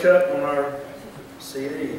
cut on our CD.